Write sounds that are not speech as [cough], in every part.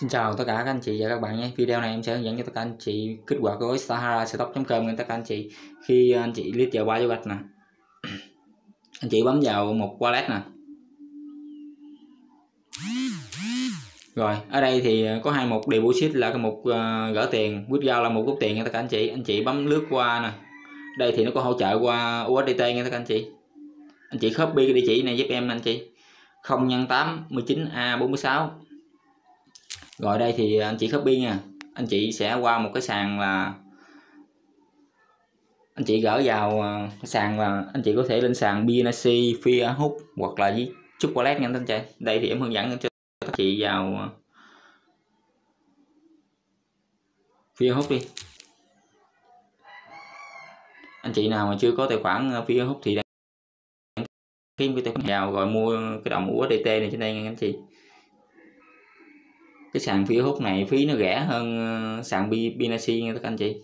Xin chào tất cả các anh chị và các bạn nhé. Video này em sẽ hướng dẫn cho tất cả anh chị kết quả của Sahara Setup.com cho tất cả anh chị. Khi anh chị click vào ba dấu gạch nè. [clears throat] Anh chị bấm vào một wallet nè. Rồi, ở đây thì có hai mục deposit là cái mục uh, gỡ tiền, withdraw là một rút tiền nha tất cả anh chị. Anh chị bấm lướt qua nè. Đây thì nó có hỗ trợ qua USDT nha tất cả anh chị. Anh chị copy cái địa chỉ này giúp em anh chị. 0 nhân 8 19A46 rồi đây thì anh chị copy nha. Anh chị sẽ qua một cái sàn là anh chị gỡ vào à, cái sàn là anh chị có thể lên sàn BNC Fear Hook hoặc là với Chocolate nha anh chị. Đây thì em hướng dẫn cho các chị vào à, ờ, Fear Hook đi. Anh chị nào mà chưa có tài khoản à, ờ, Fear Hook thì đăng ký cái tài khoản vào rồi mua cái đồng USDT này trên đây nha anh chị cái sàn phi hút này phí nó rẻ hơn ờ, sàn Binance nha các anh chị.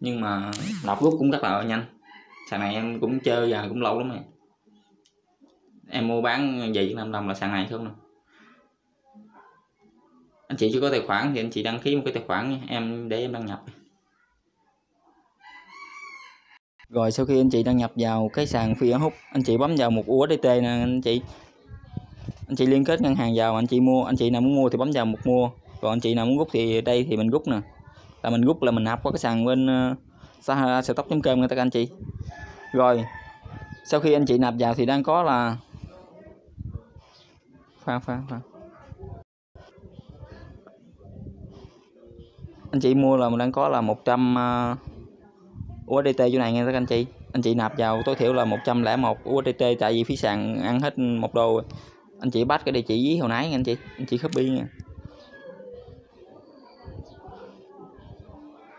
Nhưng mà nạp rút cũng rất là nhanh. Sàn này em cũng chơi và cũng lâu lắm rồi. Em mua bán về Việt Nam đồng là sàn này không nè anh chị chưa có tài khoản thì anh chị đăng ký một cái tài khoản nha. em để em đăng nhập. Rồi sau khi anh chị đăng nhập vào cái sàn phi hút, anh chị bấm vào một USDT nè, anh chị anh chị liên kết ngân hàng vào anh chị mua anh chị nào muốn mua thì bấm vào một mua. Còn anh chị nào muốn rút thì đây thì mình rút nè. Là mình rút là mình nạp qua cái sàn bên uh, tóc com người nghe các anh chị. Rồi sau khi anh chị nạp vào thì đang có là khoan khoan khoan. Anh chị mua là mình đang có là 100 uh, USDT chỗ này nghe các anh chị? Anh chị nạp vào tối thiểu là 101 USDT tại vì phí sàn ăn hết một đô anh chị bắt cái địa chỉ với hồi nãy nha anh chị anh chị copy nha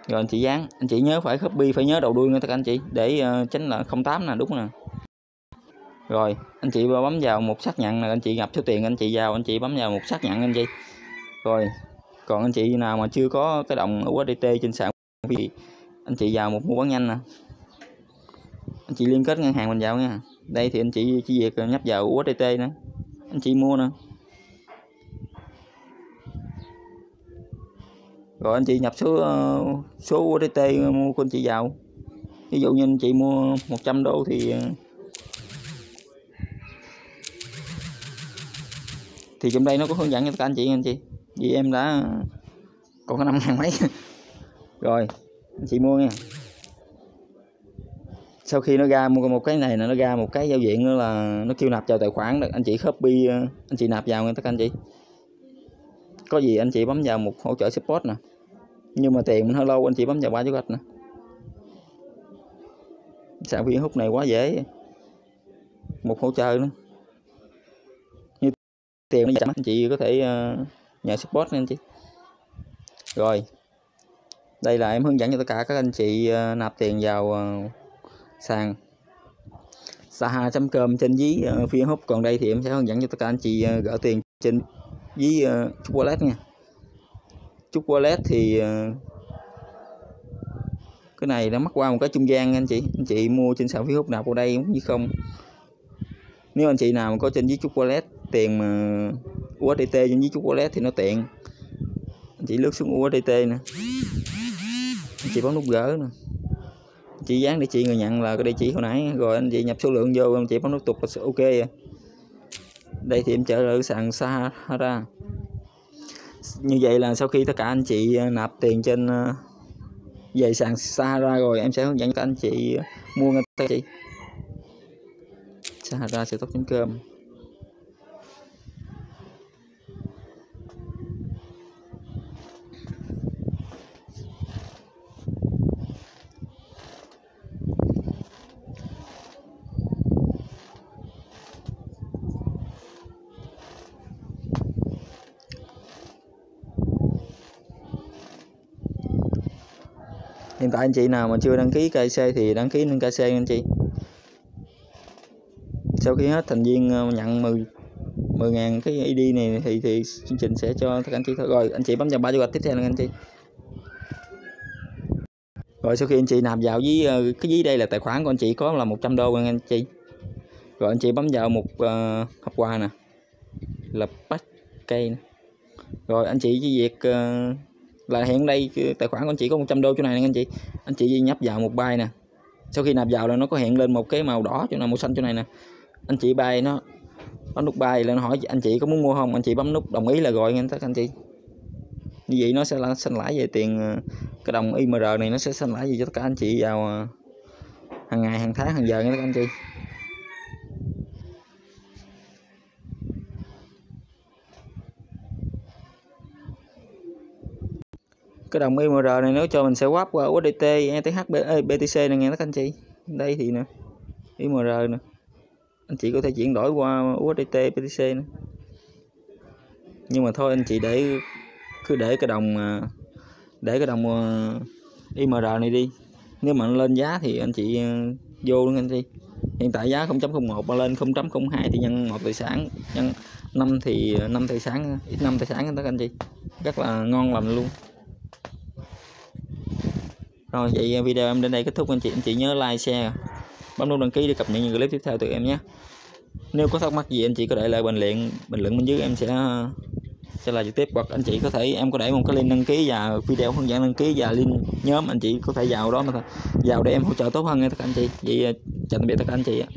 rồi anh chị dán anh chị nhớ phải copy phải nhớ đầu đuôi nha các anh chị để uh, tránh là 08 nè đúng nè rồi anh chị bấm vào một xác nhận là anh chị nhập số tiền anh chị vào anh chị bấm vào một xác nhận anh chị rồi còn anh chị nào mà chưa có cái đồng USDT trên sàn thì anh chị vào một mua bán nhanh nè anh chị liên kết ngân hàng mình vào nha đây thì anh chị chỉ việc nhấp vào USDT nữa anh chị mua nè. Rồi anh chị nhập số ờ, số USDT mua của anh chị vào. Ví dụ như anh chị mua 100 đô thì ờ, thì trong đây nó có hướng dẫn cho các anh chị anh chị. Vì em đã ờ, còn có năm ngàn mấy. [laughs] Rồi, anh chị mua nha sau khi nó ra mua một cái này là nó ra một cái giao diện nữa là nó kêu nạp vào tài khoản được anh chị copy ờ, anh chị nạp vào nghe tất cả anh chị. Có gì anh chị bấm vào một hỗ trợ support nè. Nhưng mà tiền hơi lâu, anh chị bấm vào ba dấu gạch nè. Sản viên hút này quá dễ. Một hỗ trợ nữa. Như tiền nó chậm anh chị có thể ờ, nhờ support nha anh chị. Rồi, đây là em hướng dẫn cho tất cả các anh chị ờ, nạp tiền vào sàn saha.com trên ví uh, ờ, phiên hút. Còn đây thì em sẽ hướng dẫn cho tất cả anh chị uh, gỡ tiền trên ví uh, ờ, wallet nha. Chút wallet thì uh, cái này nó mắc qua một cái trung gian anh chị. Anh chị mua trên sàn phiên hút nào của đây cũng không. Nếu anh chị nào có trên ví chút wallet tiền mà USDT trên ví chút wallet thì nó tiện. Anh chị lướt xuống USDT nè. Anh chị bấm nút gỡ nè chị dán địa chỉ người nhận là cái địa chỉ hồi nãy. Rồi anh chị nhập số lượng vô, anh chị bấm nút tục là ok đây thì em trở lại sàn Sahara. Như vậy là sau khi tất cả anh chị nạp tiền trên ờ, về sàn Sahara rồi, em sẽ hướng dẫn các anh chị mua ngay tay chị. Sahara sẽ tốt hiện tại anh chị nào mà chưa đăng ký KC thì đăng ký lên KC anh chị. Sau khi hết thành viên ờ, nhận 10 10 ngàn cái ID này thì thì chương trình sẽ cho các anh chị thôi. Rồi anh chị bấm vào ba chữ gạch tiếp theo là anh chị. Rồi sau khi anh chị nạp vào với ờ, cái ví đây là tài khoản của anh chị có là 100 đô nha anh chị. Rồi anh chị bấm vào một ờ, uh, hộp quà nè. Là bắt cây nè. Rồi anh chị chỉ việc uh, là hiện đây tài khoản của anh chị có 100 đô chỗ này nè anh chị. Anh chị nhấp vào một bay nè. Sau khi nạp vào là nó có hiện lên một cái màu đỏ chỗ này, màu xanh chỗ này nè. Anh chị bay nó bấm nút bay lên hỏi anh chị có muốn mua không? Anh chị bấm nút đồng ý là gọi nghe tất anh chị. Như vậy nó sẽ là sanh lãi về tiền ờ, cái đồng IMR này nó sẽ sanh lãi gì cho tất cả anh chị vào ờ, hàng ngày, hàng tháng, hàng giờ nghe các anh chị. Cái đồng IMR này nếu cho mình sẽ swap qua USDT, ETH, BTC này nghe các anh chị. Đây thì nè IMR nè. Anh chị có thể chuyển đổi qua USDT, BTC nè. Nhưng mà thôi anh chị để cứ để cái đồng à, để cái đồng à, IMR này đi. Nếu mà lên giá thì anh chị à, vô luôn anh chị. Hiện tại giá 0.01 mà lên 0.02 thì nhân một tài sản nhân năm thì năm tài sản ít năm tài sản các anh chị. Rất là ngon lành luôn rồi, vậy à, video em đến đây kết thúc, anh chị anh chị nhớ like, share. Bấm nút đăng ký để cập nhật những clip tiếp theo từ em nhé. Nếu có thắc mắc gì, anh chị có để lại bình luận bình luận bên dưới, em sẽ à, sẽ là trực tiếp. Hoặc anh chị có thể, em có để một cái link đăng ký và video hướng dẫn đăng ký và link nhóm, anh chị có thể vào đó mà vào để em hỗ trợ tốt hơn nha tất cả anh chị. Vậy à, chào tạm biệt tất cả anh chị ạ.